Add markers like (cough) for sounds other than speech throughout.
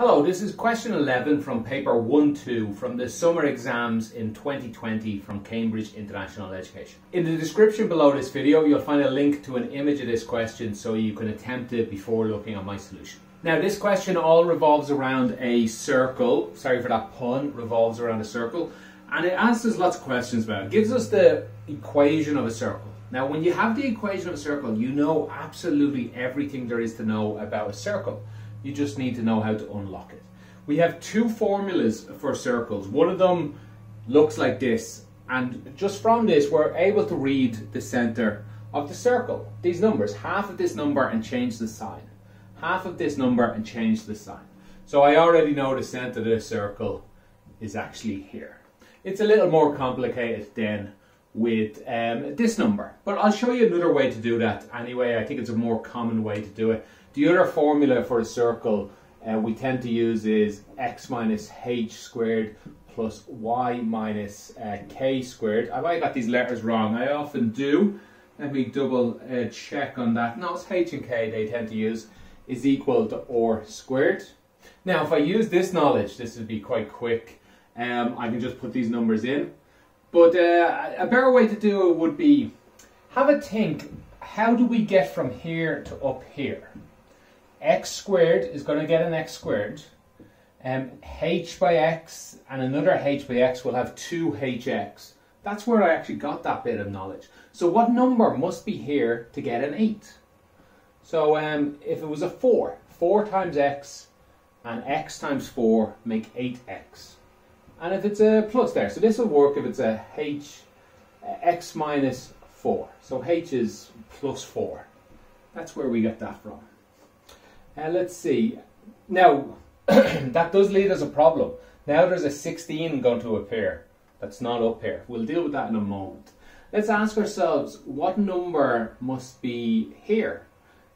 Hello, this is question 11 from paper 1-2 from the summer exams in 2020 from Cambridge International Education. In the description below this video, you'll find a link to an image of this question so you can attempt it before looking at my solution. Now, this question all revolves around a circle. Sorry for that pun, revolves around a circle. And it answers lots of questions about it. it gives us the equation of a circle. Now, when you have the equation of a circle, you know absolutely everything there is to know about a circle. You just need to know how to unlock it. We have two formulas for circles. One of them looks like this. And just from this, we're able to read the center of the circle. These numbers, half of this number and change the sign. Half of this number and change the sign. So I already know the center of the circle is actually here. It's a little more complicated than with um, this number. But I'll show you another way to do that anyway. I think it's a more common way to do it. The other formula for a circle uh, we tend to use is x minus h squared plus y minus uh, k squared. I have got these letters wrong. I often do. Let me double uh, check on that. No, it's h and k they tend to use is equal to r squared. Now, if I use this knowledge, this would be quite quick. Um, I can just put these numbers in. But uh, a better way to do it would be have a think. How do we get from here to up here? X squared is going to get an x squared. Um, h by x and another h by x will have 2hx. That's where I actually got that bit of knowledge. So what number must be here to get an 8? So um, if it was a 4, 4 times x and x times 4 make 8x. And if it's a plus there, so this will work if it's a h, uh, x minus 4. So h is plus 4. That's where we get that from. Uh, let's see. Now, (clears throat) that does lead us a problem. Now there's a 16 going to appear that's not up here. We'll deal with that in a moment. Let's ask ourselves what number must be here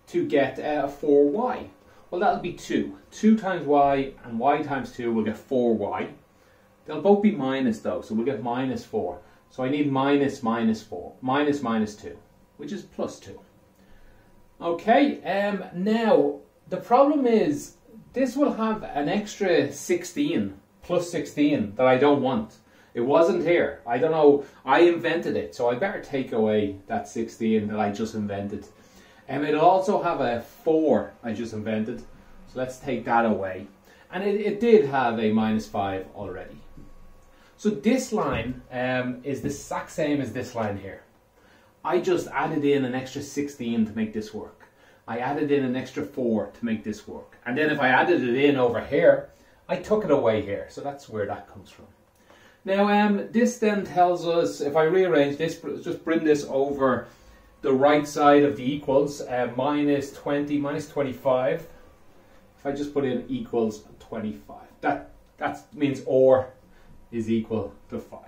to get uh, 4y? Well, that'll be 2. 2 times y and y times 2 will get 4y. They'll both be minus though, so we'll get minus 4. So I need minus minus 4, minus minus 2, which is plus 2. Okay, um, now the problem is this will have an extra 16 plus 16 that I don't want. It wasn't here. I don't know. I invented it, so I better take away that 16 that I just invented. And it'll also have a 4 I just invented. So let's take that away. And it, it did have a minus 5 already. So this line um, is the exact same as this line here. I just added in an extra 16 to make this work. I added in an extra 4 to make this work. And then if I added it in over here, I took it away here. So that's where that comes from. Now, um, this then tells us, if I rearrange this, just bring this over the right side of the equals, uh, minus 20, minus 25. If I just put in equals 25, that, that means r is equal to 5.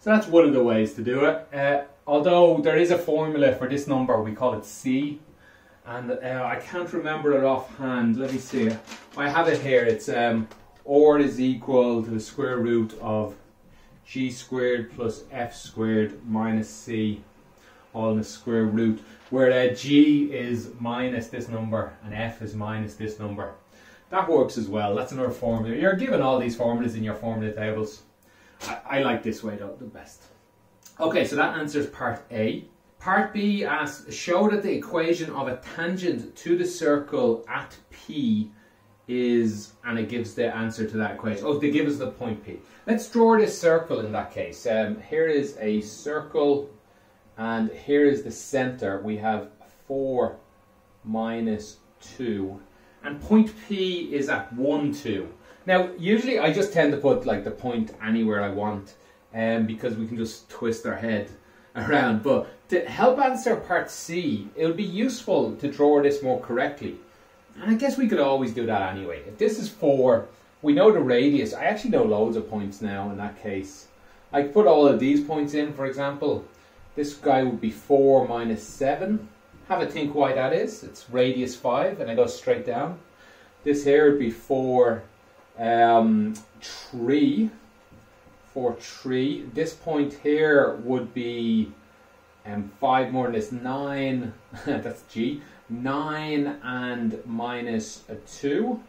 So that's one of the ways to do it. Uh, although there is a formula for this number, we call it C and uh, I can't remember it offhand. Let me see. I have it here. It's um, r is equal to the square root of g squared plus f squared minus c all in the square root where uh, g is minus this number and f is minus this number. That works as well. That's another formula. You're given all these formulas in your formula tables. I, I like this way though, the best. Okay, so that answers part A. Part B asks, show that the equation of a tangent to the circle at P is, and it gives the answer to that equation. Oh, they give us the point P. Let's draw this circle in that case. Um, here is a circle, and here is the center. We have 4 minus 2, and point P is at 1, 2. Now, usually I just tend to put like the point anywhere I want, um, because we can just twist our head (laughs) around. But to help answer part C, it would be useful to draw this more correctly. And I guess we could always do that anyway. If this is 4, we know the radius. I actually know loads of points now in that case. I put all of these points in, for example. This guy would be 4 minus 7. Have a think why that is. It's radius 5, and I go straight down. This here would be 4, um, 3 for tree. This point here would be um, 5 more than this, 9, (laughs) that's G, 9 and minus a 2.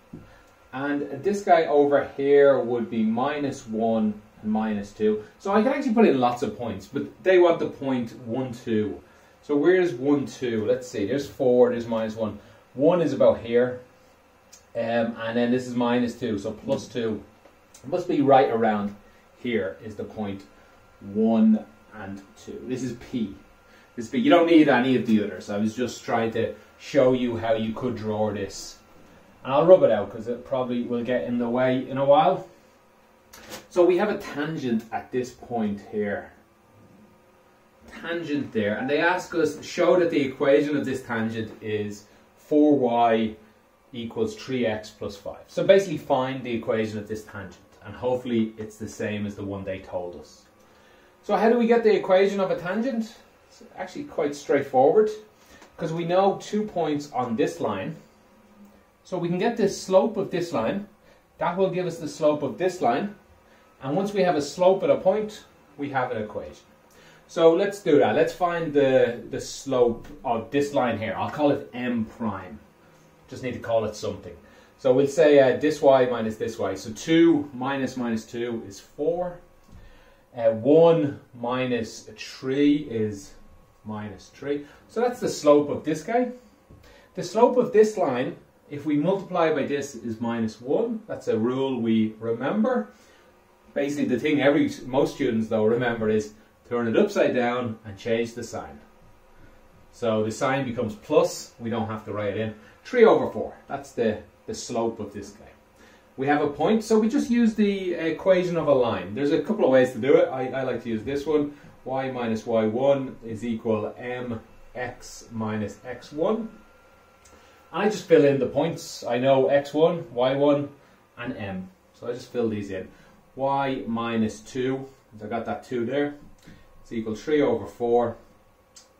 And this guy over here would be minus 1 and minus 2. So I can actually put in lots of points, but they want the point one, two. So where's 1, 2? Let's see, there's 4, there's minus 1. 1 is about here, um, and then this is minus 2, so plus 2. It must be right around here is the point 1 and 2. This is P. This P. You don't need any of the others. I was just trying to show you how you could draw this. And I'll rub it out because it probably will get in the way in a while. So we have a tangent at this point here. Tangent there. And they ask us, show that the equation of this tangent is 4y equals 3x plus 5. So basically find the equation of this tangent. And hopefully it's the same as the one they told us. So how do we get the equation of a tangent? It's actually quite straightforward because we know two points on this line. So we can get the slope of this line. That will give us the slope of this line. And once we have a slope at a point, we have an equation. So let's do that. Let's find the, the slope of this line here. I'll call it m prime. Just need to call it something. So we'll say uh, this y minus this y. So 2 minus minus 2 is 4. Uh, 1 minus 3 is minus 3. So that's the slope of this guy. The slope of this line, if we multiply by this, is minus 1. That's a rule we remember. Basically, the thing every most students, though, remember is turn it upside down and change the sign. So the sign becomes plus. We don't have to write it in. 3 over 4. That's the, the slope of this guy. We have a point, so we just use the equation of a line. There's a couple of ways to do it. I, I like to use this one y minus y1 is equal mx minus x1. I just fill in the points. I know x1, y1, and m. So I just fill these in. y minus 2, I got that 2 there, it's equal 3 over 4,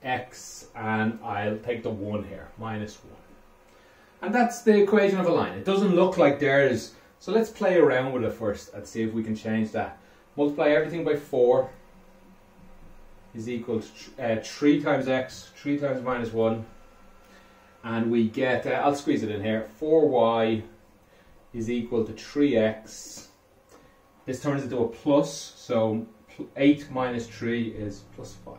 x, and I'll take the 1 here, minus 1. And that's the equation of a line. It doesn't look like there's... So let's play around with it first and see if we can change that. Multiply everything by 4 is equal to uh, 3 times x, 3 times minus 1. And we get, uh, I'll squeeze it in here, 4y is equal to 3x. This turns into a plus, so 8 minus 3 is plus 5.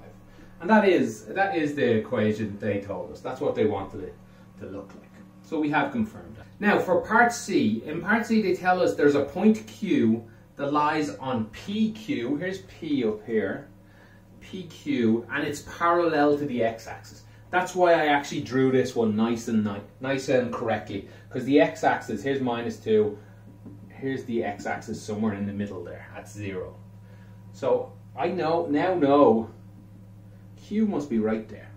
And that is, that is the equation they told us. That's what they wanted it to look like. So we have confirmed that. Now for part C, in part C they tell us there's a point Q that lies on PQ. Here's P up here PQ and it's parallel to the x-axis. That's why I actually drew this one nice and ni nice and correctly because the x-axis, here's minus 2, here's the x-axis somewhere in the middle there at 0. So I know now know Q must be right there.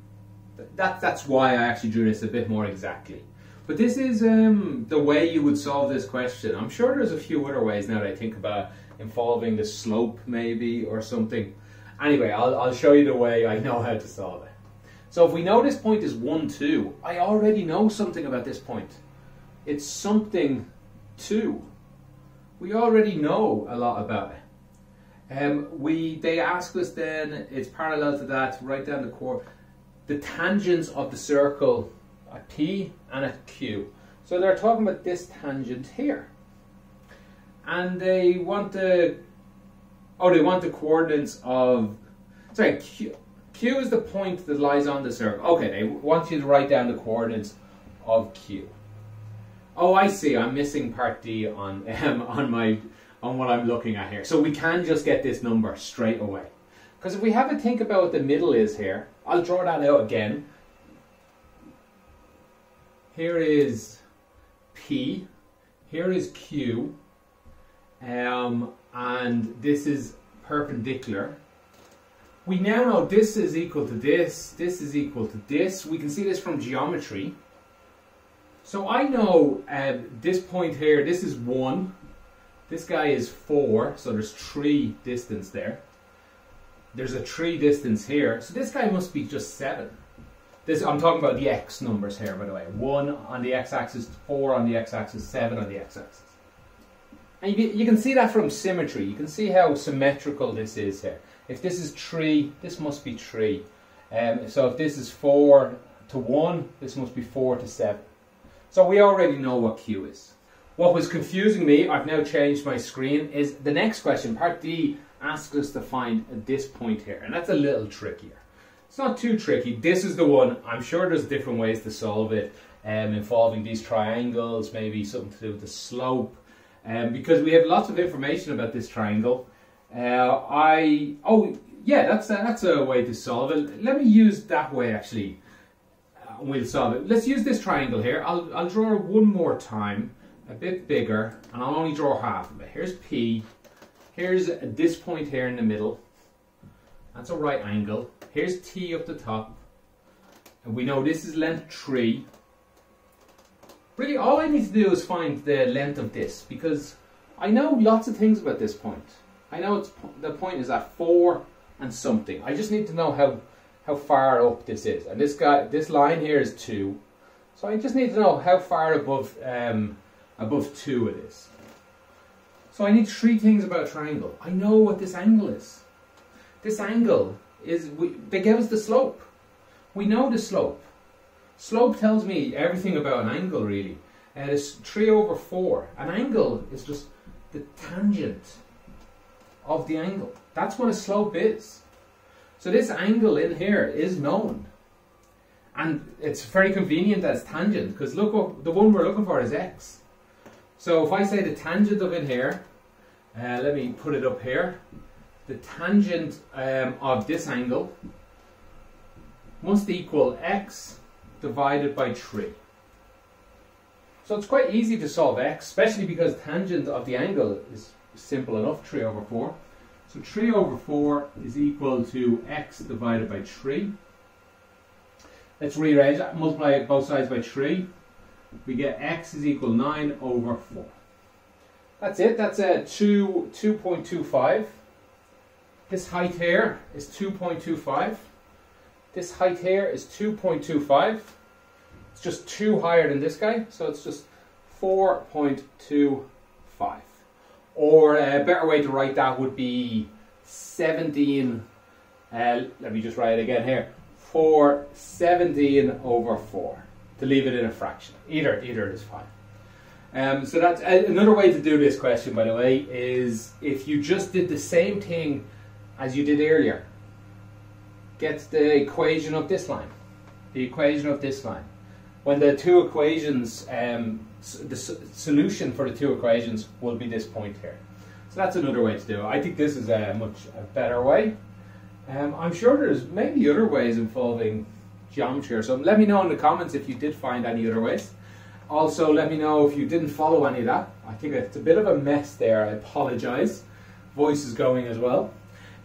That, that's why I actually drew this a bit more exactly. But this is um, the way you would solve this question. I'm sure there's a few other ways now that I think about involving the slope maybe or something. Anyway, I'll, I'll show you the way I know how to solve it. So if we know this point is 1, 2, I already know something about this point. It's something 2. We already know a lot about it. Um, we They ask us then, it's parallel to that, write down the core, the tangents of the circle at P and a Q. So they're talking about this tangent here. And they want the Oh, they want the coordinates of. Sorry, Q, Q is the point that lies on the circle. Okay, they want you to write down the coordinates of Q. Oh, I see. I'm missing part D on (laughs) um, on my on what I'm looking at here. So we can just get this number straight away. Because if we have a think about what the middle is here, I'll draw that out again. Here is P, here is Q, um, and this is perpendicular. We now know this is equal to this, this is equal to this. We can see this from geometry. So I know uh, this point here, this is 1, this guy is 4, so there's 3 distance there. There's a 3 distance here, so this guy must be just 7. This, I'm talking about the x numbers here, by the way. 1 on the x-axis, 4 on the x-axis, 7 on the x-axis. And you, you can see that from symmetry. You can see how symmetrical this is here. If this is 3, this must be 3. Um, so if this is 4 to 1, this must be 4 to 7. So we already know what Q is. What was confusing me, I've now changed my screen, is the next question, part D, asks us to find this point here, and that's a little trickier. It's not too tricky. This is the one. I'm sure there's different ways to solve it, um, involving these triangles, maybe something to do with the slope, um, because we have lots of information about this triangle. Uh, I oh yeah, that's a, that's a way to solve it. Let me use that way actually. Uh, we'll solve it. Let's use this triangle here. I'll I'll draw it one more time, a bit bigger, and I'll only draw half of it. Here's P. Here's this point here in the middle. That's a right angle. Here's T up the top. And we know this is length 3. Really, all I need to do is find the length of this because I know lots of things about this point. I know it's the point is at 4 and something. I just need to know how, how far up this is. And this guy, this line here is 2. So I just need to know how far above, um, above 2 it is. So I need three things about a triangle. I know what this angle is. This angle is, we, they give us the slope. We know the slope. Slope tells me everything about an angle really. It's 3 over 4. An angle is just the tangent of the angle. That's what a slope is. So this angle in here is known. And it's very convenient as tangent because look what the one we're looking for is x. So if I say the tangent of in here, uh, let me put it up here the tangent um, of this angle must equal x divided by 3. So it's quite easy to solve x, especially because tangent of the angle is simple enough, 3 over 4. So 3 over 4 is equal to x divided by 3. Let's rearrange that, multiply both sides by 3. We get x is equal 9 over 4. That's it, that's a 2, 2.25. This height here is 2.25. This height here is 2.25. It's just 2 higher than this guy, so it's just 4.25. Or a better way to write that would be 17, uh, let me just write it again here, 4 17 over 4, to leave it in a fraction. Either, either is fine. Um, so that's uh, another way to do this question, by the way, is if you just did the same thing as you did earlier. Get the equation of this line. The equation of this line. When the two equations, um, the solution for the two equations will be this point here. So that's another way to do it. I think this is a much better way. Um, I'm sure there's maybe other ways involving geometry or something. Let me know in the comments if you did find any other ways. Also, let me know if you didn't follow any of that. I think it's a bit of a mess there. I apologize. Voice is going as well.